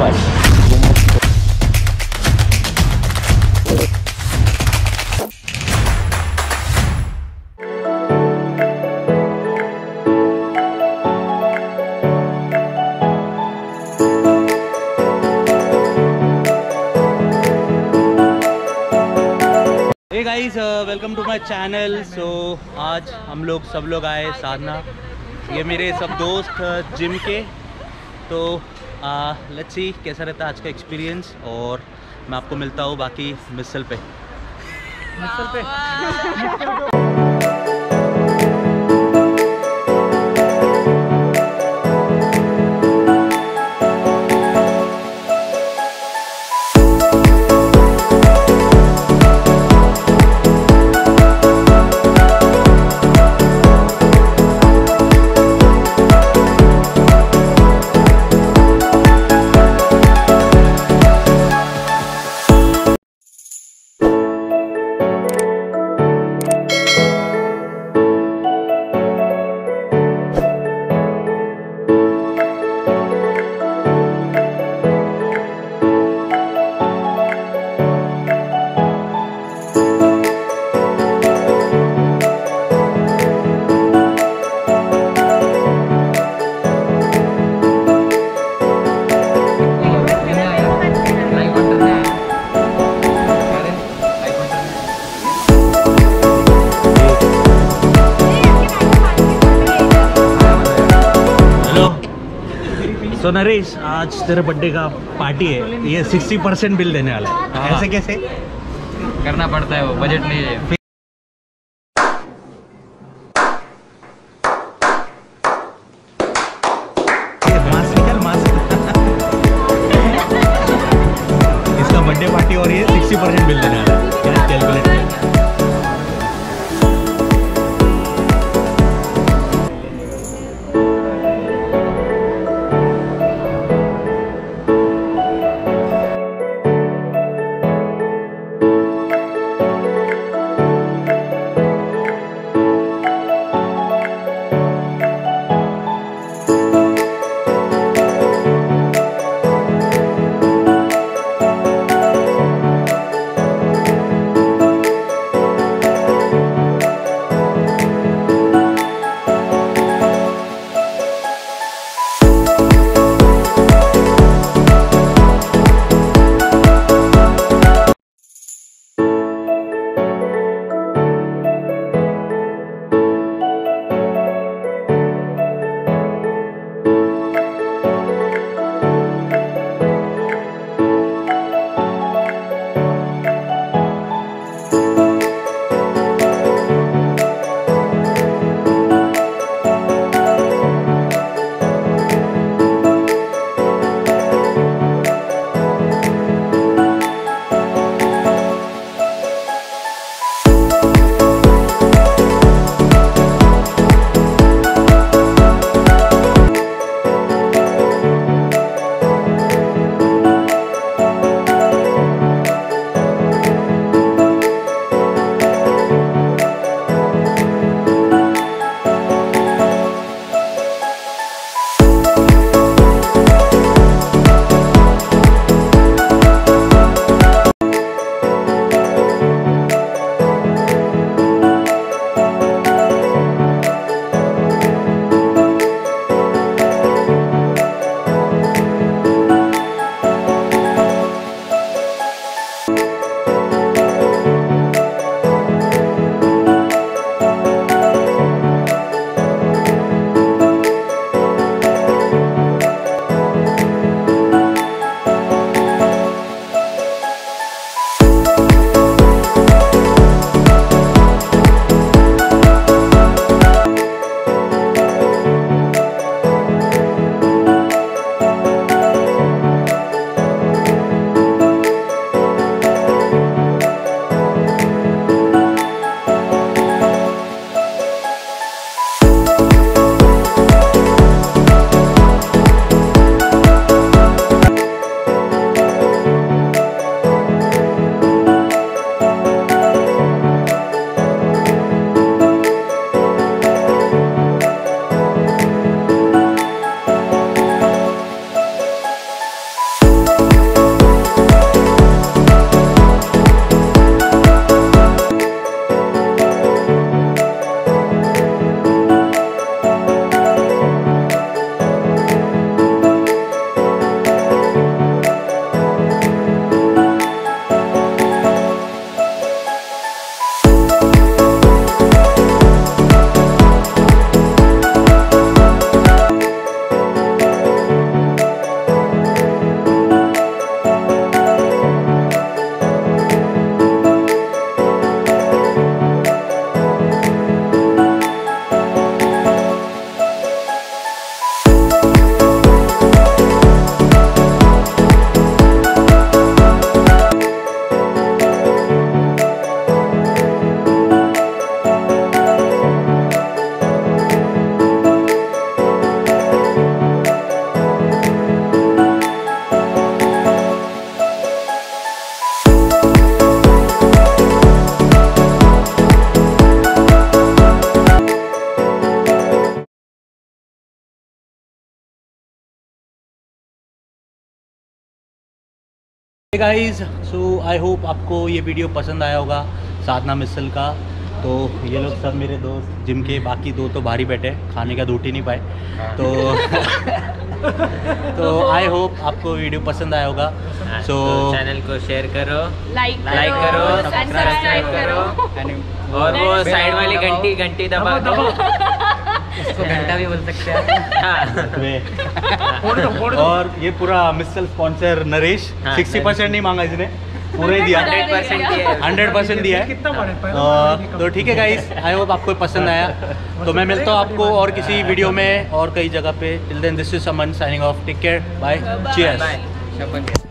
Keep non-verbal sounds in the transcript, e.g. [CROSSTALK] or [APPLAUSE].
Guys welcome to my channel so आज हम लोग सब लोग आए साधना। ये मेरे सब दोस्त जिम के। तो लेट्स सी कैसा रहता है आज का एक्सपीरियंस और मैं आपको मिलता हूँ बाकी मिसल पे। मिसल पे। [LAUGHS] सो नरेश आज तेरे बर्थडे का पार्टी है। ये सिक्सटी परसेंट बिल देने वाला है। हाँ। ऐसे कैसे? करना पड़ता है वो बजट नहीं है। बर्थडे पार्टी [LAUGHS] और ये सिक्सटी परसेंट बिल देने वाला है। Calculate guys so I hope आपको ये वीडियो पसंद आया होगा साधना मिसल का। तो ये लोग सब मेरे दोस्त जिम के बाकी दो तो भारी बैठे खाने का दूट ही नहीं पाए। तो [LAUGHS] तो आई होप आपको वीडियो पसंद आया होगा। हाँ, सो तो चैनल को शेयर करो लाइक लाइक करो सब्सक्राइब करो। और वो साइड वाली घंटी घंटी दबा दो। उसको घंटा भी बोल सकते हैं। [LAUGHS] हाँ। और ये पूरा मिसल स्पॉन्सर नरेश हाँ, सिक्सटी परसेंट नहीं मांगा इसने पूरा ही दिया। 100% दिया। है। हंड्रेड परसेंट दिया है। कितना तो ठीक है गाइस आई होप आपको पसंद आया। तो मैं मिलता हूँ आपको और किसी वीडियो में और कई जगह पे। Till then this is Suman signing off take care bye bye cheers